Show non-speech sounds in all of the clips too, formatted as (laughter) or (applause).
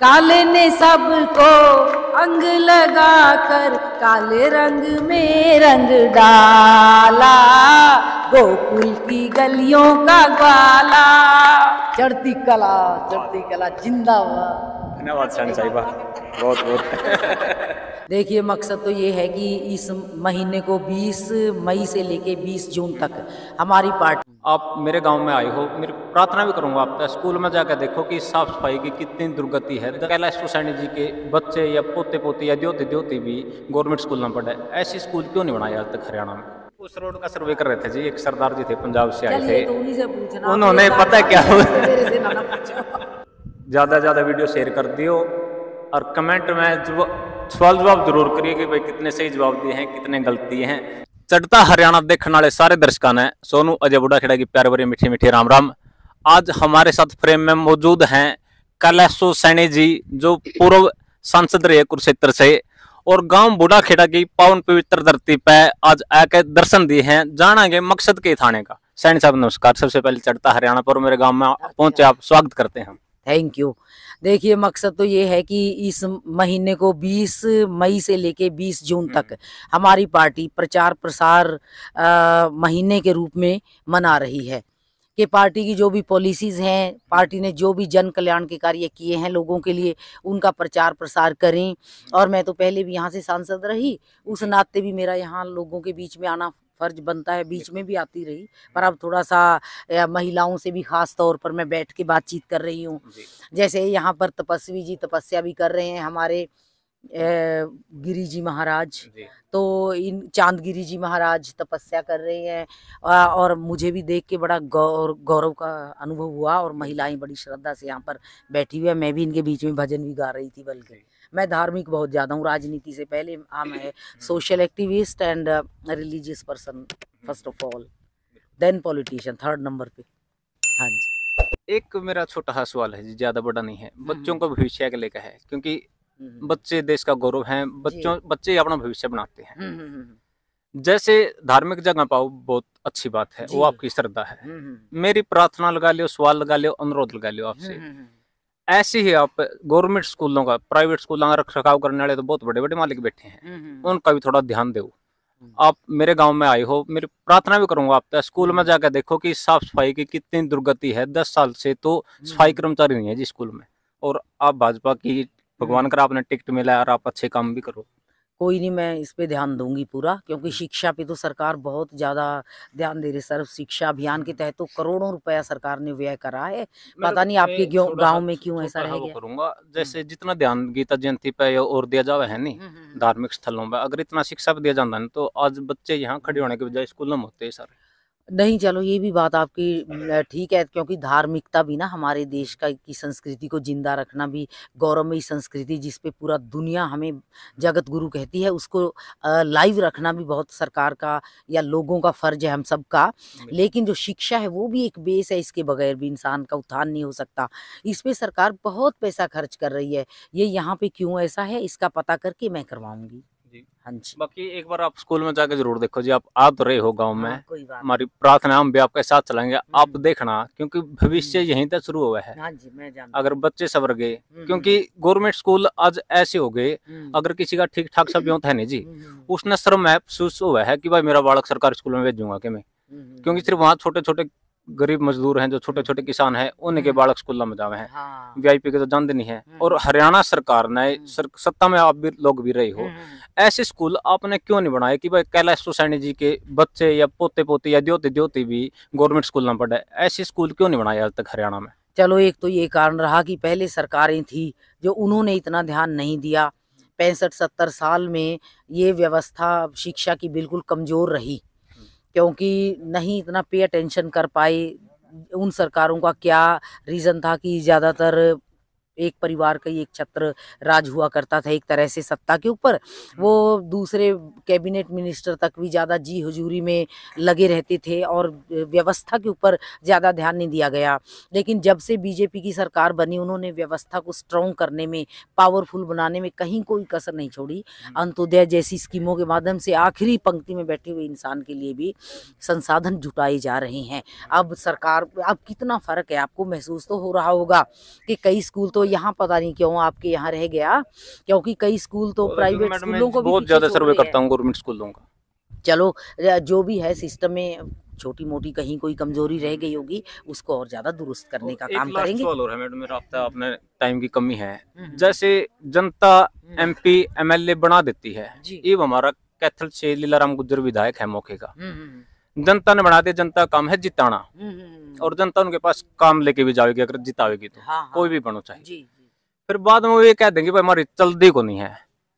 काले ने सबको अंग लगा कर काले रंग में रंग डाला, गोकुल की गलियों का ग्वाला। चढ़ती कला चढ़ती कला, जिंदाबाद। धन्यवाद साहब। बहुत बहुत। देखिए मकसद तो ये है कि इस महीने को 20 मई से लेके 20 जून तक हमारी पार्टी आप मेरे गाँव में आए हो मेरी प्रार्थना भी करूँगा आपका। स्कूल में जाकर देखो कि साफ़ सफ़ाई की कितनी दुर्गति है। कैलाश सुसैनी जी के बच्चे या पोते पोते या द्योते द्योती भी गवर्नमेंट स्कूल में पढ़े। ऐसी स्कूल क्यों नहीं बनाया आज तक हरियाणा में? उस रोड का सर्वे कर रहे थे जी एक सरदार जी थे पंजाब से आए थे। तो उन्होंने पता क्या (laughs) ज़्यादा ज़्यादा वीडियो शेयर कर दियो और कमेंट में सवाल जवाब ज़रूर करिए कि भाई कितने सही जवाब दिए हैं, कितने गलती हैं। चढ़ता हरियाणा देखने वाले सारे दर्शकों ने, सोनू अजय बुढ़ा खेड़ा की प्यार भरी मीठी मीठी राम राम। आज हमारे साथ फ्रेम में मौजूद हैं कैलाशो सैनी जी, जो पूर्व सांसद रहे कुरुक्षेत्र से, और गाँव बूढ़ा खेड़ा की पावन पवित्र धरती पे आज आके दर्शन दिए हैं। जानेंगे मकसद के थाने का। सैनी साहब, नमस्कार। सबसे पहले चढ़ता हरियाणा पर मेरे गाँव में पहुँचे, आप स्वागत करते हैं। थैंक यू देखिए मकसद तो ये है कि इस महीने को 20 मई से लेके 20 जून तक हमारी पार्टी प्रचार प्रसार अ, महीने के रूप में मना रही है कि पार्टी की जो भी पॉलिसीज़ हैं पार्टी ने जो भी जन कल्याण के कार्य किए हैं लोगों के लिए उनका प्रचार प्रसार करें। और मैं तो पहले भी यहाँ से सांसद रही उस नाते भी मेरा यहाँ लोगों के बीच में आना फ़र्ज़ बनता है बीच में भी आती रही। पर अब थोड़ा सा महिलाओं से भी खास तौर पर मैं बैठ के बातचीत कर रही हूँ। जैसे यहाँ पर तपस्वी जी तपस्या भी कर रहे हैं हमारे गिरी जी महाराज। तो इन चांदगिरी जी महाराज तपस्या कर रहे हैं और मुझे भी देख के बड़ा गौर गौरव का अनुभव हुआ और महिलाएँ बड़ी श्रद्धा से यहाँ पर बैठी हुई है। मैं भी इनके बीच में भजन भी गा रही थी बल्कि। मैं धार्मिक बहुत ज़्यादा हूँ राजनीति से पहले हाँ। मैं social activist and religious person first of all then politician third number पे। हाँ जी। एक मेरा छोटा सा सवाल है जी ज़्यादा बड़ा नहीं है। बच्चों का भविष्य के लेकर है क्योंकि हम्म, बच्चे देश का गौरव हैं बच्चों बच्चे अपना भविष्य बनाते हैं। हम्म, हम्म, हम्म, जैसे धार्मिक जगह पाओ बहुत अच्छी बात है वो आपकी श्रद्धा है। हम्म, हम्म, मेरी प्रार्थना लगा लियो सवाल लगा लियो अनुरोध लगा लियो हम्म, आपसे। हम्म, हम्म, ऐसे ही आप गवर्नमेंट स्कूलों का प्राइवेट स्कूलों का रख रखाव करने वाले तो बहुत बड़े बड़े मालिक बैठे हैं। हम्म, हम्म, उनका भी थोड़ा ध्यान दो। हम्म। आप मेरे गाँव में आए हो मेरी प्रार्थना भी करूँगा आप स्कूल में जाकर देखो कि साफ़ सफ़ाई की कितनी दुर्गति है। दस साल से तो सफ़ाई कर्मचारी नहीं है जी स्कूल में। और आप भाजपा की भगवान कर आपने टिकट मिला और आप अच्छे काम भी करो। कोई नहीं मैं इस पे ध्यान दूँगी पूरा क्योंकि शिक्षा पे तो सरकार बहुत ज़्यादा ध्यान दे रही है सर्व शिक्षा अभियान के तहत तो करोड़ों रुपया सरकार ने व्यय करा है। पता नहीं आपके मैं गाँव में क्यों ऐसा रह गया? करूँगा जैसे जितना ध्यान गीता जयंती पे और दिया जावे है नहीं धार्मिक स्थलों पर अगर इतना शिक्षा पे दिया जाता है तो आज बच्चे यहाँ खड़े होने के बजाय स्कूलों में होते हैं सारे। नहीं चलो ये भी बात आपकी ठीक है क्योंकि धार्मिकता भी ना हमारे देश का की संस्कृति को ज़िंदा रखना भी गौरवमयी संस्कृति जिस पे पूरा दुनिया हमें जगत गुरु कहती है उसको लाइव रखना भी बहुत सरकार का या लोगों का फ़र्ज़ है हम सब का। लेकिन जो शिक्षा है वो भी एक बेस है इसके बगैर भी इंसान का उत्थान नहीं हो सकता। इस पर सरकार बहुत पैसा खर्च कर रही है। ये यहाँ पर क्यों ऐसा है इसका पता करके मैं करवाऊँगी। जी। हाँ जी। बाकी एक बार आप स्कूल में जाके ज़रूर देखो जी आप आ तो रहे हो गाँव में। हाँ, हमारी प्रार्थना हम भी आपके साथ चलेंगे। आप देखना क्योंकि भविष्य यहीं तक शुरू हुआ है। हाँ जी मैं अगर बच्चे सवर गए क्योंकि गवर्नमेंट स्कूल आज ऐसे हो गए हम्म, अगर किसी का ठीक ठाक सब यूँ है नहीं जी हम्म, हम्म, उसने शर्म महसूस हुआ है कि भाई मेरा बालक सरकारी स्कूल में भेजूँगा कि मैं? हम्म, क्योंकि सिर्फ़ वहाँ छोटे छोटे गरीब मजदूर हैं जो छोटे छोटे किसान हैं उनके हम्म। बालक स्कूल में जावे हैं। हाँ। वीआईपी के तो जानते नहीं है। हम्म। और हरियाणा सरकार ने हम्म। सर, सत्ता में आप भी लोग भी रहे हो। हम्म, हम्म, ऐसे स्कूल आपने क्यों नहीं बनाए कि भाई कैलाश सुसैनी जी के बच्चे या पोते पोते या द्योते द्योती भी गवर्नमेंट स्कूल ना पढ़े? ऐसे स्कूल क्यों नहीं बनाए आज तक हरियाणा में? चलो, एक तो ये कारण रहा कि पहले सरकारें थी जो उन्होंने इतना ध्यान नहीं दिया। पैंसठ, सत्तर साल में ये व्यवस्था शिक्षा की बिल्कुल कमज़ोर रही, क्योंकि नहीं इतना पे अटेंशन कर पाए उन सरकारों का क्या रीज़न था कि ज़्यादातर एक परिवार का ही एक छत्र राज हुआ करता था एक तरह से सत्ता के ऊपर। वो दूसरे कैबिनेट मिनिस्टर तक भी ज़्यादा जी हजूरी में लगे रहते थे और व्यवस्था के ऊपर ज़्यादा ध्यान नहीं दिया गया। लेकिन जब से बीजेपी की सरकार बनी उन्होंने व्यवस्था को स्ट्रॉन्ग करने में पावरफुल बनाने में कहीं कोई कसर नहीं छोड़ी। अंत्योदय जैसी स्कीमों के माध्यम से आखिरी पंक्ति में बैठे हुए इंसान के लिए भी संसाधन जुटाए जा रहे हैं। अब सरकार अब कितना फ़र्क है? आपको महसूस तो हो रहा होगा कि कई स्कूल तो यहाँ पता नहीं क्यों आपके यहाँ रह गया क्योंकि कई स्कूल तो प्राइवेट स्कूलों को बहुत ज़्यादा सर्वे करता हूँ गवर्नमेंट स्कूलों का। चलो जो भी है सिस्टम में छोटी मोटी कहीं कोई कमज़ोरी रह गई होगी उसको और ज़्यादा दुरुस्त करने का काम करेंगे। और है मैडम मेरा आपसे आपने टाइम की कमी है। हम्म, जैसे जनता हम्म, एमपी एमएलए बना देती है ये हमारा कैथल से लीलाराम गुज्जर विधायक है मौके का। हम्म, हम्म, जनता ने बना दिया जनता काम है जिताना। हम्म, हम्म, और जनता उनके पास काम लेके भी जाएगी अगर जितावेगी तो। हाँ, हाँ, कोई भी बनो चाहिए जी जी। फिर बाद में वो ये कह देंगे भाई हमारी चलती को नहीं है।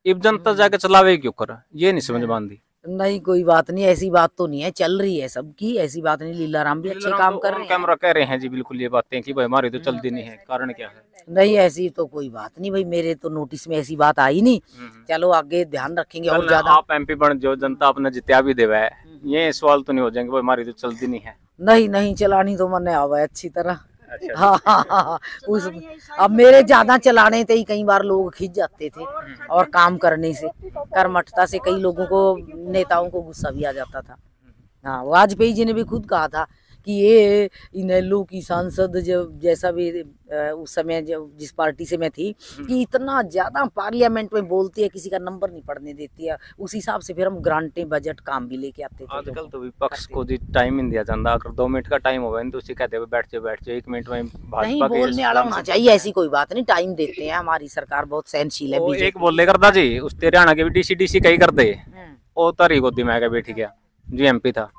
अब जनता हम्म। जाके चलावे क्यों कर? ये नहीं समझ बांधी नहीं कोई बात नहीं ऐसी बात तो नहीं है चल रही है सबकी ऐसी बात नहीं लीलाराम भी अच्छे काम कर रहे हैं। कैमरा कह रहे हैं जी बिल्कुल ये बातें कि भाई हमारी तो चलती नहीं है कारण क्या है? नहीं ऐसी तो कोई बात नहीं भाई मेरे तो नोटिस में ऐसी बात आई नहीं। हम्म। चलो आगे ध्यान रखेंगे और ज़्यादा आप एमपी बन जो जनता अपने जित्या भी देवा। है हम्म। ये सवाल तो नहीं हो जाएँगे भाई हमारी तो चलती नहीं है। नहीं नहीं चलानी तो मैंने आवा अच्छी तरह। अच्छा हाँ हाँ हाँ हाँ, उस अब मेरे ज़्यादा चलाने थे ही कई बार लोग खींच जाते थे और काम करने से। कर्मठता से कई लोगों को नेताओं को गुस्सा भी आ जाता था। हाँ वाजपेयी जी ने भी खुद कहा था कि ये इनेलो की सांसद जब जैसा भी उस समय जब जिस पार्टी से मैं थी कि इतना ज़्यादा पार्लियामेंट में बोलती है किसी का नंबर नहीं पढ़ने देती है। उस हिसाब से फिर हम ग्रांटें बजट काम भी लेके आते थे आजकल तो विपक्ष को जी टाइम ही दिया जाता। अगर दो मिनट का टाइम होगा तो उसे कहते हुए बैठ जाओ बैठ जाओ एक मिनट में नहीं बोलने वाला होना चाहिए ऐसी कोई बात नहीं टाइम देते हैं। हमारी सरकार बहुत सहनशील है एक बोले करता जी उस हरियाणा के भी डीसी डीसी कही कर दे हम्म। वो तारी गोदी में आके बैठ गया जी एमपी था।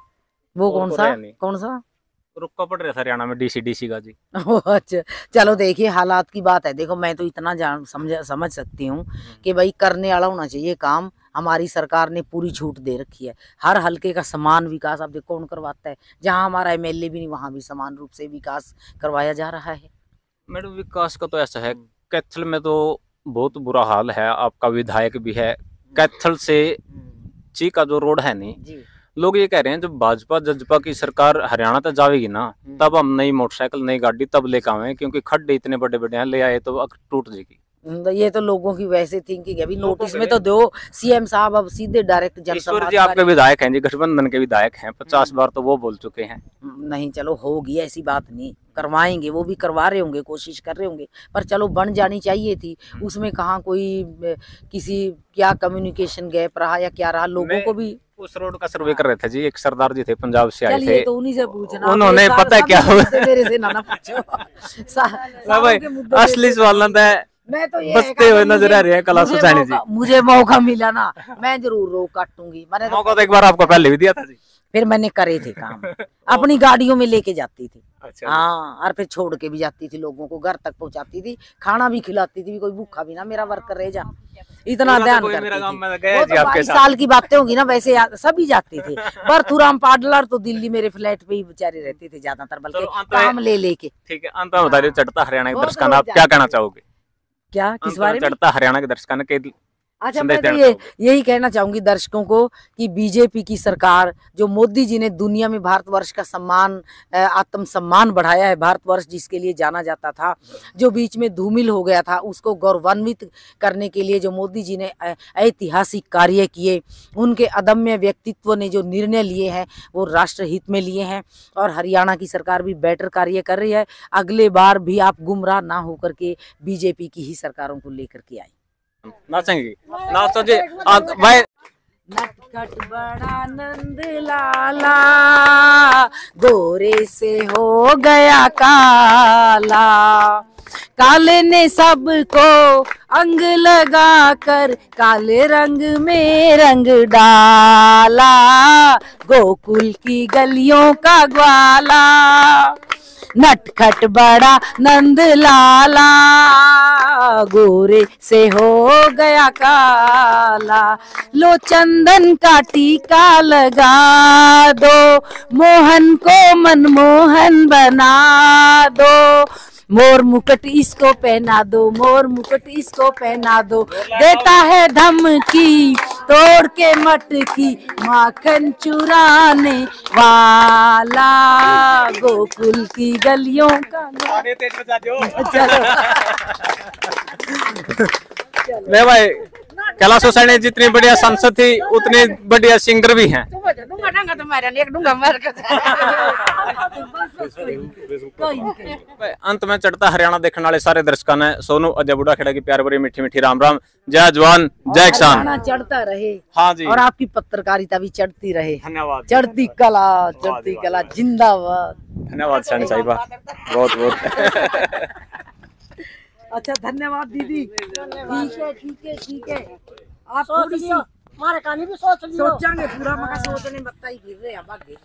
वो कौन सा? कौन सा? रुका पड़ रहा था हरियाणा में डीसी डीसी का जी। (laughs) अच्छा। चलो देखिए हालात की बात है। देखो मैं तो इतना जान समझ समझ सकती हूँ कि भाई करने वाला होना चाहिए काम। हमारी सरकार ने पूरी छूट दे रखी है। हर हलके का समान विकास अब देखो कौन करवाता है? जहाँ हमारा एमएलए भी नहीं वहाँ भी समान रूप से विकास करवाया जा रहा है। मैडम विकास का तो ऐसा है कैथल में तो बहुत बुरा हाल है। आपका विधायक भी है। कैथल से ची का जो रोड है नहीं जी। लोग ये कह रहे हैं जब भाजपा जजपा की सरकार हरियाणा तक जाएगी ना तब हम नई मोटरसाइकिल नई गाड़ी तब लेकर आवे क्योंकि खड्डे इतने बड़े बड़े हैं ले आए तो टूट जाएगी। तो ये तो लोगों की वैसे थिंकिंग है अभी नोटिस में तो दो सीएम साहब अब सीधे डायरेक्ट जनसंवाद जी आपके विधायक हैं जी गठबंधन के विधायक हैं पचास बार तो वो बोल चुके हैं। नहीं चलो होगी ऐसी बात नहीं करवाएँगे वो भी करवा रहे होंगे कोशिश कर रहे होंगे पर चलो बन जानी चाहिए थी उसमें कहाँ कोई किसी क्या कम्युनिकेशन गैप रहा या क्या रहा लोगों को भी उस रोड का सर्वे कर रहे थे जी एक सरदार जी थे पंजाब से आए थे। तो उन्हीं से पूछना। उन्होंने पता है क्या हुआ? मेरे से ना पूछो। (laughs) असली सवाल ना है मैं तो ये बसते हुए नज़र आ रही हैं कला सुसानी जी। मुझे मौका मिला ना मैं ज़रूर रोक काटूँगी। मैंने तो मौका तो एक बार आपको पहले भी दिया था जी। फिर मैंने करे थे काम। (laughs) अपनी गाड़ियों में लेके जाती थी। अच्छा। हाँ और फिर छोड़ के भी जाती थी लोगों को घर तक पहुंचाती थी। खाना भी खिलाती थी कोई भूखा भी ना मेरा वर्कर रह जा। इतना तो ध्यान करती थी। वो तो बाईस साल की बातें होंगी ना वैसे सभी जाते थे। बर्थुराम (laughs) पाडलर तो दिल्ली मेरे फ्लैट पे ही बेचारे रहते थे ज़्यादातर बल्कि काम ले लेके। ठीक है अंत में बता दीजिए चढ़ता हरियाणा के दर्शकान आप क्या कहना चाहोगे? क्या? किस बारे में? चढ़ता हरियाणा के दर्शकान के अच्छा मैं तो ये यही कहना चाहूँगी दर्शकों को कि बीजेपी की सरकार जो मोदी जी ने दुनिया में भारतवर्ष का सम्मान आत्म सम्मान बढ़ाया है भारतवर्ष जिसके लिए जाना जाता था जो बीच में धूमिल हो गया था उसको गौरवान्वित करने के लिए जो मोदी जी ने ऐतिहासिक कार्य किए उनके अदम्य व्यक्तित्व ने जो निर्णय लिए हैं वो राष्ट्र हित में लिए हैं और हरियाणा की सरकार भी बेटर कार्य कर रही है। अगले बार भी आप गुमराह ना होकर के बीजेपी की ही सरकारों को लेकर के आए नाचेंगे। नाचो जी भाई नटखट बड़ा नंद लाला, गोरे से हो गया काला। काले ने सबको अंग लगा कर काले रंग में रंग डाला, गोकुल की गलियों का ग्वाला। नटखट बड़ा नंद लाला, गोरे से हो गया काला। लो चंदन का टीका लगा दो, मोहन को मनमोहन बना दो। मोर मुकुट इसको पहना दो मोर मुकुट इसको पहना दो। देता है धमकी तोड़ के मटकी माखन चुराने वाला गोकुल की गलियों का चलो। ले भाई कैलाश हुसैन जितनी बढ़िया सांसद थी उतनी बढ़िया सिंगर भी हैं। बनाऊँगा एक दूँगा मार अंत में चढ़ता हरियाणा देखने वाले सारे दर्शकों ने सोनू अजय बुढ़ा खेड़ा की प्यार भरी मीठी मीठी राम राम। जय जवान जय किसान। चढ़ता रहे। हाँ जी। और आपकी पत्रकारिता भी चढ़ती रहे। धन्यवाद। चढ़ती कला चढ़ती कला जिंदाबाद। धन्यवाद शानी साहिबा। बहुत बहुत। अच्छा धन्यवाद दीदी। ठीक है ठीक है ठीक है। आप थोड़ी सी हमारे कहानी भी सोच लियो। सोचांगे पूरा, मगर सोचने बत्ता ही गिर रहे हैं बाकी